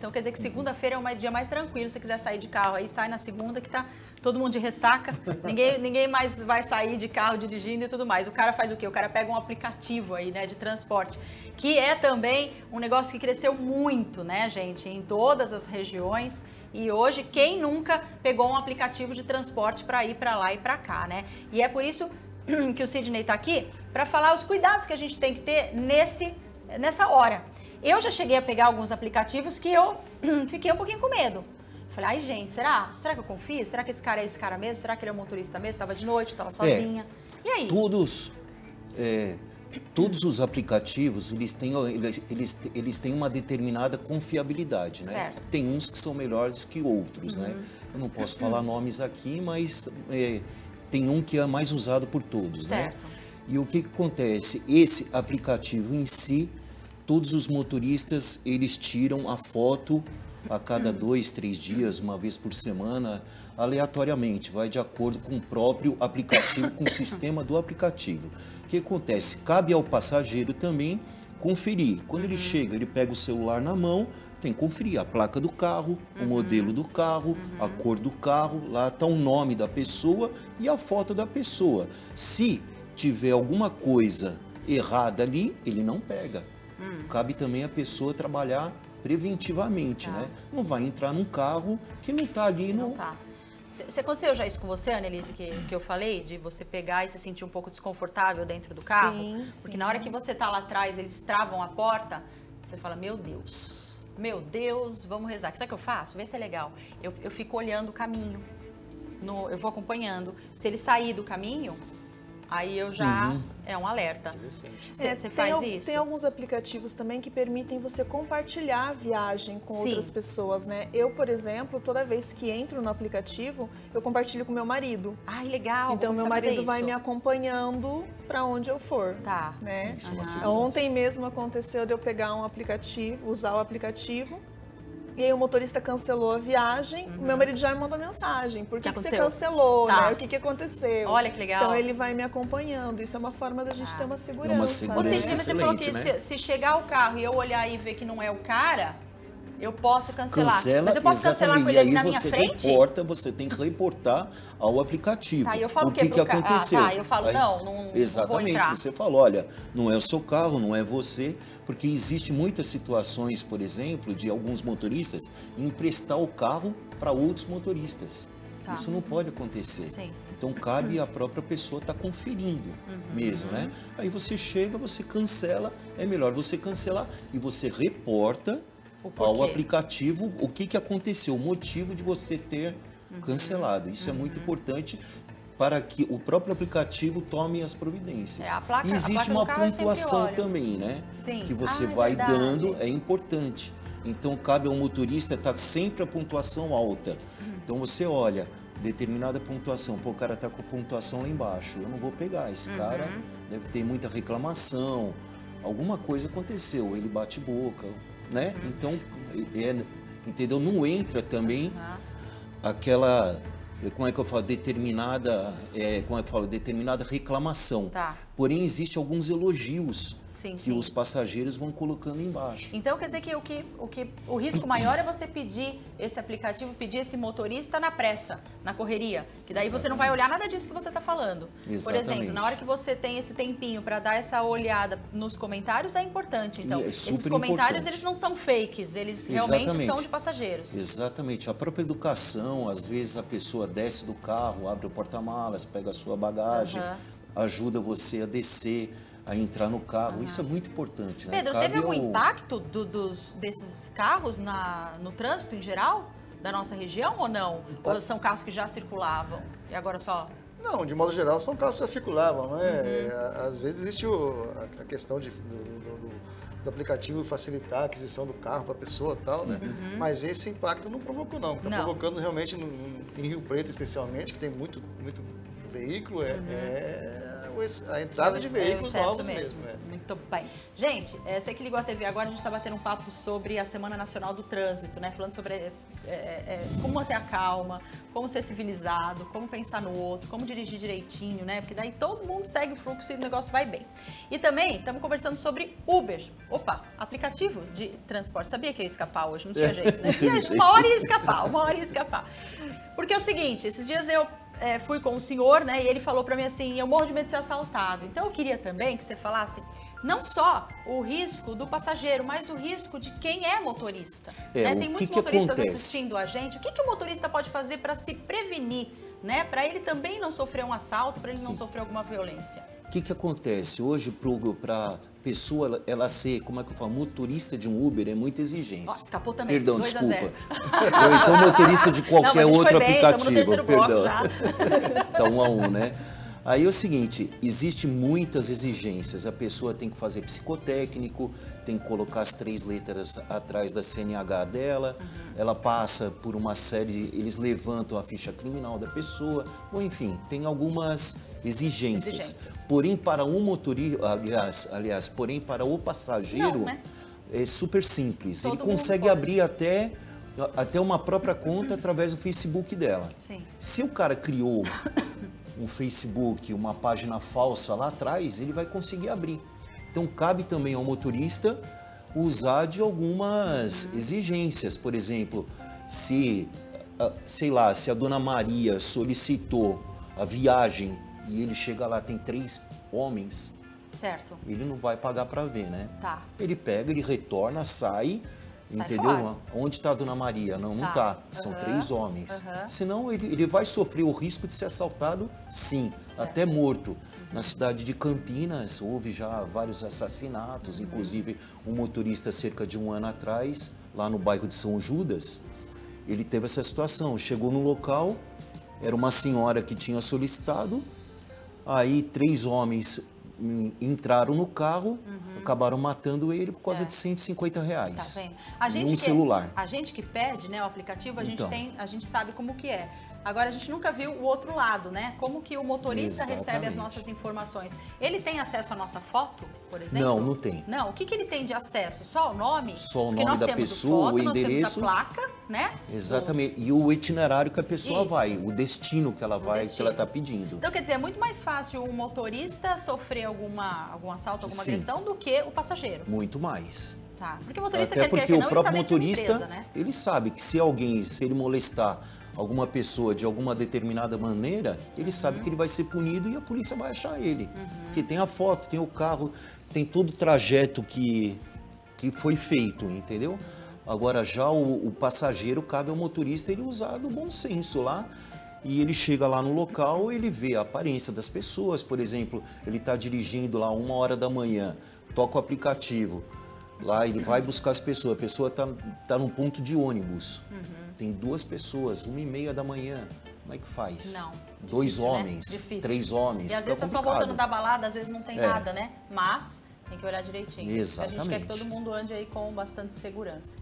Então quer dizer que segunda-feira é um dia mais tranquilo. Se você quiser sair de carro, aí sai na segunda que tá todo mundo de ressaca. ninguém, ninguém mais vai sair de carro dirigindo e tudo mais. O cara faz o quê? O cara pega um aplicativo aí, né, de transporte, que é também um negócio que cresceu muito, né, gente, em todas as regiões. E hoje, quem nunca pegou um aplicativo de transporte para ir para lá e para cá, né? E é por isso que o Sidney está aqui para falar os cuidados que a gente tem que ter nesse, nessa hora. Eu já cheguei a pegar alguns aplicativos que eu fiquei um pouquinho com medo. Falei, ai gente, será? Será que eu confio? Será que esse cara é esse cara mesmo? Será que ele é motorista mesmo? Estava de noite, estava sozinha. É, e aí? Todos, é, todos os aplicativos, eles têm, eles, eles, eles têm uma determinada confiabilidade, né? Certo. Tem uns que são melhores que outros, né? uhum. né? Eu não posso falar nomes aqui, mas é, tem um que é mais usado por todos, né? certo. né? E o que, que acontece? Esse aplicativo em si, todos os motoristas eles tiram a foto a cada dois, três dias, uma vez por semana, aleatoriamente, vai de acordo com o próprio aplicativo, com o sistema do aplicativo. O que acontece? Cabe ao passageiro também conferir. Quando ele uhum. chega, ele pega o celular na mão, tem que conferir a placa do carro, o uhum. modelo do carro, a uhum. cor do carro, lá está o nome da pessoa e a foto da pessoa. Se tiver alguma coisa errada ali, ele não pega. Hum. Cabe também a pessoa trabalhar preventivamente, tá. né? Não vai entrar num carro que não está ali no... Não tá. Você aconteceu já isso com você, Annelise, que, que eu falei, de você pegar e se sentir um pouco desconfortável dentro do carro? Sim, Porque sim. na hora que você está lá atrás, eles travam a porta, você fala, meu Deus, meu Deus, vamos rezar. Sabe o que eu faço? Vê se é legal. Eu, eu fico olhando o caminho, no, eu vou acompanhando. Se ele sair do caminho, Aí eu já uhum. é um alerta. Você é, faz isso? Tem alguns aplicativos também que permitem você compartilhar a viagem com Sim. outras pessoas, né? Eu, por exemplo, toda vez que entro no aplicativo, eu compartilho com meu marido. Ai, legal. Então meu marido vai me acompanhando para onde eu for. Tá. Né? Isso uhum. Ontem mesmo aconteceu de eu pegar um aplicativo, usar o aplicativo e aí o motorista cancelou a viagem, uhum. o meu marido já me mandou mensagem. Por que, que, que você cancelou? Tá. Né? O que, que aconteceu? Olha que legal. Então ele vai me acompanhando. Isso é uma forma da gente ah. ter uma segurança. Uma segurança. Né? Ou seja, você falou que né? se, se chegar o carro e eu olhar e ver que não é o cara, eu posso cancelar. Cancela, Mas eu posso cancelar com ele ali na minha frente? Reporta, você tem que reportar ao aplicativo. Tá, eu falo o que, que, que aconteceu. Ah, tá, eu falo, Aí, não, não Exatamente, não você fala, olha, não é o seu carro, não é você, porque existe muitas situações, por exemplo, de alguns motoristas emprestar o carro para outros motoristas. Tá. Isso não pode acontecer. Sim. Então cabe a própria pessoa estar tá conferindo uhum. mesmo, né? Aí você chega, você cancela, é melhor você cancelar e você reporta ao aplicativo o que, que aconteceu, o motivo de você ter uhum. cancelado. Isso uhum. é muito uhum. importante para que o próprio aplicativo tome as providências. É, placa, e existe uma pontuação também, né? Sim. Que você ah, é vai dando, é importante. Então cabe ao motorista estar sempre a pontuação alta. Uhum. Então você olha, determinada pontuação, pô, o cara está com a pontuação lá embaixo, eu não vou pegar. Esse cara uhum. deve ter muita reclamação, alguma coisa aconteceu, ele bate boca, né? Então, é, entendeu? Não entra também aquela como é que eu falo, determinada, é, como é que eu falo, determinada reclamação. Tá. Porém, existe alguns elogios sim, que sim. os passageiros vão colocando embaixo. Então quer dizer que o, que o que o risco maior é você pedir esse aplicativo, pedir esse motorista na pressa, na correria, que daí Exatamente. você não vai olhar nada disso que você está falando. Exatamente. Por exemplo, na hora que você tem esse tempinho para dar essa olhada nos comentários é importante. Então, é esses comentários importante. eles não são fakes, eles Exatamente. realmente são de passageiros. Exatamente. A própria educação, às vezes a pessoa desce do carro, abre o porta-malas, pega a sua bagagem, uhum. Ajuda você a descer a entrar no carro. Uhum. Isso é muito importante. Né? Pedro, Cabe teve algum ao... impacto do, dos, desses carros na, no trânsito em geral? Da nossa região ou não? Ou são carros que já circulavam e agora só não, de modo geral, são carros que já circulavam, né? Uhum. Às vezes existe o, a questão de, do, do, do, aplicativo facilitar a aquisição do carro para a pessoa e tal, né? Uhum. Mas esse impacto não provocou, não. Está provocando realmente no, em Rio Preto, especialmente, que tem muito, muito veículo, é, uhum. é a entrada é, de veículos é novos mesmo. mesmo é. Muito bem. Gente, é, você que ligou a TV agora, a gente está batendo um papo sobre a Semana Nacional do Trânsito, né? Falando sobre é, é, como manter a calma, como ser civilizado, como pensar no outro, como dirigir direitinho, né? Porque daí todo mundo segue o fluxo e o negócio vai bem. E também estamos conversando sobre Uber. Opa, aplicativo de transporte. Sabia que ia escapar hoje, não tinha jeito, né? Uma hora ia escapar, uma hora ia escapar. Porque é o seguinte, esses dias eu é, fui com o senhor, né? E ele falou para mim assim: eu morro de medo de ser assaltado. Então eu queria também que você falasse não só o risco do passageiro, mas o risco de quem é motorista. É, né? Tem muitos que motoristas que assistindo a gente. O que, que o motorista pode fazer para se prevenir, né? Para ele também não sofrer um assalto, para ele Sim. não sofrer alguma violência? O que, que acontece? Hoje, para pessoa ela, ser, como é que eu falo, motorista de um Uber é muita exigência. Oh, escapou também. Perdão, desculpa. Ou então motorista de qualquer não, outro bem, aplicativo. Perdão. Então, um a um, né? Aí é o seguinte, existe muitas exigências. A pessoa tem que fazer psicotécnico, tem que colocar as três letras atrás da CNH dela, uhum. ela passa por uma série, eles levantam a ficha criminal da pessoa, ou enfim, tem algumas exigências. exigências. Porém, para um motorista, aliás, aliás, porém para o passageiro, Não, né? é super simples. Todo Ele consegue abrir até até uma própria conta através do Facebook dela. Sim. Se o cara criou um Facebook, uma página falsa lá atrás, ele vai conseguir abrir. Então cabe também ao motorista usar de algumas uhum. exigências. Por exemplo, se, ah, sei lá, se a dona Maria solicitou a viagem e ele chega lá, tem três homens, certo. ele não vai pagar para ver, né? Tá. Ele pega, ele retorna, sai Sai entendeu? Fora. Onde está a Dona Maria? Não, não está. Tá. São uhum. três homens. Uhum. Senão ele, ele vai sofrer o risco de ser assaltado, sim, certo. até morto. Uhum. Na cidade de Campinas houve já vários assassinatos, uhum. inclusive um motorista cerca de um ano atrás, lá no bairro de São Judas, ele teve essa situação. Chegou no local, era uma senhora que tinha solicitado, aí três homens entraram no carro, uhum. Acabaram matando ele por causa é. de 150 reais. Tá vendo? A gente um que, celular. A gente que pede né, o aplicativo, a gente, então. tem, a gente sabe como que é. Agora, a gente nunca viu o outro lado, né? Como que o motorista Exatamente. recebe as nossas informações. Ele tem acesso à nossa foto, por exemplo? Não, não tem. Não, o que, que ele tem de acesso? Só o nome? Só o nome da pessoa, foto, o endereço. Nós temos a placa, né? Exatamente. O... E o itinerário que a pessoa Isso. vai, o destino que ela o vai, destino. que ela está pedindo. Então, quer dizer, é muito mais fácil o motorista sofrer alguma, algum assalto, alguma Sim. agressão do que o passageiro. Muito mais. Tá. Porque o motorista Até quer, porque quer, o próprio tá motorista, empresa, né? ele sabe que se alguém, se ele molestar alguma pessoa de alguma determinada maneira, ele uhum. sabe que ele vai ser punido e a polícia vai achar ele. Uhum. Porque tem a foto, tem o carro, tem todo o trajeto que, que foi feito, entendeu? Agora já o, o passageiro cabe ao motorista ele usar do bom senso lá e ele chega lá no local, ele vê a aparência das pessoas, por exemplo, ele está dirigindo lá uma hora da manhã, toca o aplicativo, lá ele vai buscar as pessoas, a pessoa está tá num ponto de ônibus. Uhum tem duas pessoas, uma e meia da manhã. Como é que faz? Não. Dois difícil, né? homens, né? três homens. E às vezes tá só voltando da balada, às vezes não tem é. nada, né? Mas tem que olhar direitinho. Exatamente. A gente quer que todo mundo ande aí com bastante segurança.